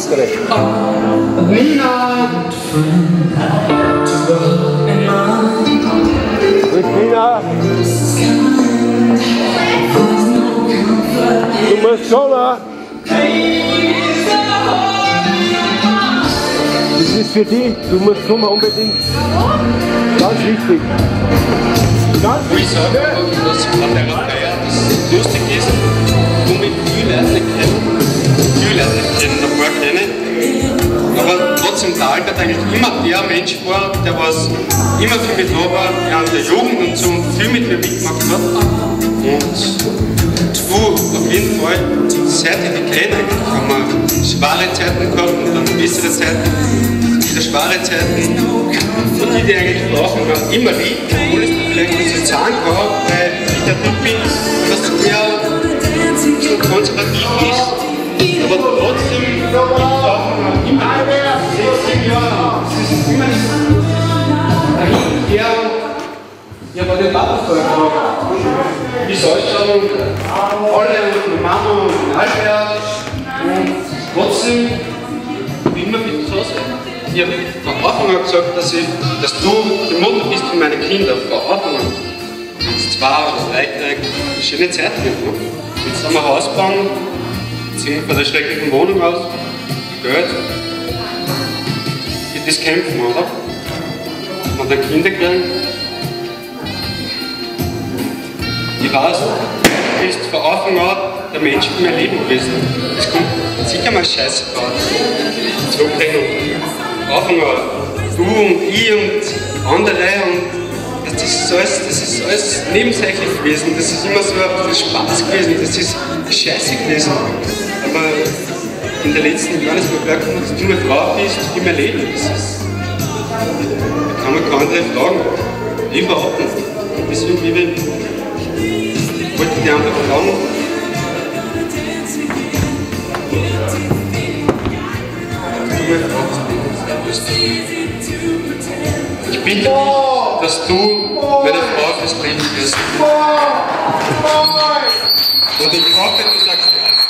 hintere. Nina! Christina! Du musst schon, ne? Das ist für dich, du musst kommen unbedingt. Ganz wichtig. Ganz Ich sage einfach, dass an Der Albert eigentlich immer der Mensch war, der was immer viel mit da war, der an der Jugend und so viel mit mir mitgemacht hat. Und du auf jeden Fall, seit ich kenne, eigentlich, haben wir schwere Zeiten gehabt und dann bessere Zeiten. Diese schwere Zeiten und die, die eigentlich brauchen, waren immer lieb, obwohl es vielleicht nicht so sagen kann, weil ich der Typ bin, dass du eher so konservativ ist, aber trotzdem es auch immer 16 Jahre, es ist immer nicht dahin, ja, bei den Ladenfeuer wie soll ich sagen, alle und Mama und Albert und trotzdem wie immer zu Hause. Ich habe von Anfang an gesagt, dass, ich, dass du die Mutter bist für meine Kinder, Anfang an. Jetzt zwei oder drei Tage, schöne Zeit mit. Ne? Jetzt haben wir Haus gebaut, ziehen von der schrecklichen Wohnung aus, Geld. Das kämpfen, oder? Und dann Kinder kriegen. Ich weiß, du bist von Anfang an der Mensch für mein Leben gewesen. Es kommt sicher mal Scheiße vor. Zurückbringen. Von Anfang an. Du und ich und andere und das ist alles, das ist alles nebensächlich gewesen. Das ist immer so ein Spaß gewesen. Das ist Scheiße gewesen. Aber in den letzten ist dass du eine Frau bist für mein Leben. Ist, da kann man keine andere fragen. Überhaupt nicht. Und deswegen liebe wollte ich dir einfach fragen, ich bitte dich, dass du meine Frau fürs Leben wirst. Und ich hoffe, du sagst ja.